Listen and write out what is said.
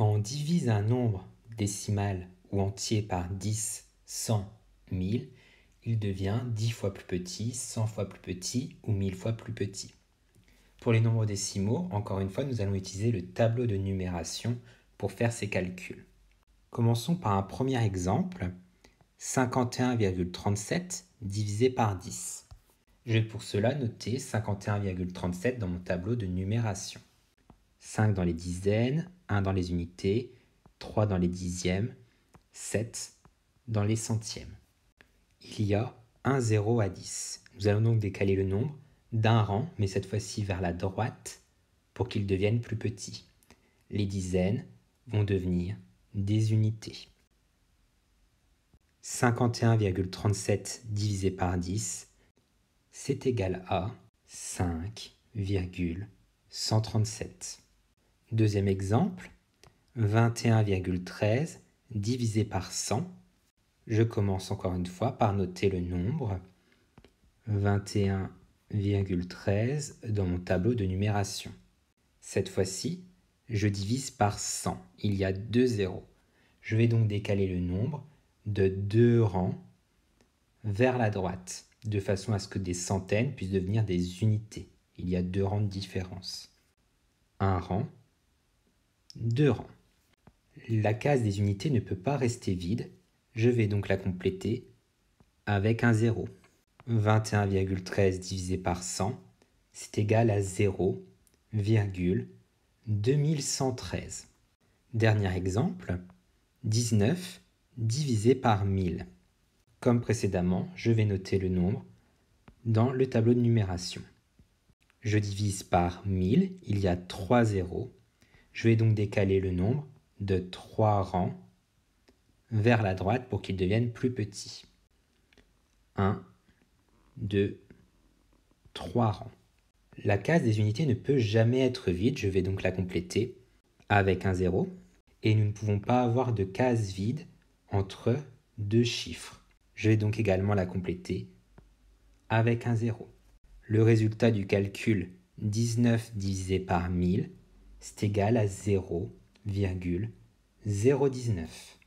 Quand on divise un nombre décimal ou entier par 10, 100, 1000, il devient 10 fois plus petit, 100 fois plus petit ou 1000 fois plus petit. Pour les nombres décimaux, encore une fois, nous allons utiliser le tableau de numération pour faire ces calculs. Commençons par un premier exemple, 51,37 divisé par 10. Je vais pour cela noter 51,37 dans mon tableau de numération. 5 dans les dizaines, 1 dans les unités, 3 dans les dixièmes, 7 dans les centièmes. Il y a un 0 à 10. Nous allons donc décaler le nombre d'un rang, mais cette fois-ci vers la droite, pour qu'il devienne plus petit. Les dizaines vont devenir des unités. 51,37 divisé par 10, c'est égal à 5,137. Deuxième exemple, 21,13 divisé par 100. Je commence encore une fois par noter le nombre 21,13 dans mon tableau de numération. Cette fois-ci, je divise par 100. Il y a deux zéros. Je vais donc décaler le nombre de deux rangs vers la droite, de façon à ce que des centaines puissent devenir des unités. Il y a deux rangs de différence. Un rang deux rangs. La case des unités ne peut pas rester vide, je vais donc la compléter avec un 0. 21,13 divisé par 100, c'est égal à 0,2113. Dernier exemple, 19 divisé par 1000. Comme précédemment, je vais noter le nombre dans le tableau de numération. Je divise par 1000, il y a 3 zéros, je vais donc décaler le nombre de 3 rangs vers la droite pour qu'il devienne plus petit. 1, 2, 3 rangs. La case des unités ne peut jamais être vide, je vais donc la compléter avec un 0. Et nous ne pouvons pas avoir de case vide entre deux chiffres. Je vais donc également la compléter avec un 0. Le résultat du calcul 19 divisé par 1000 c'est égal à 0,019.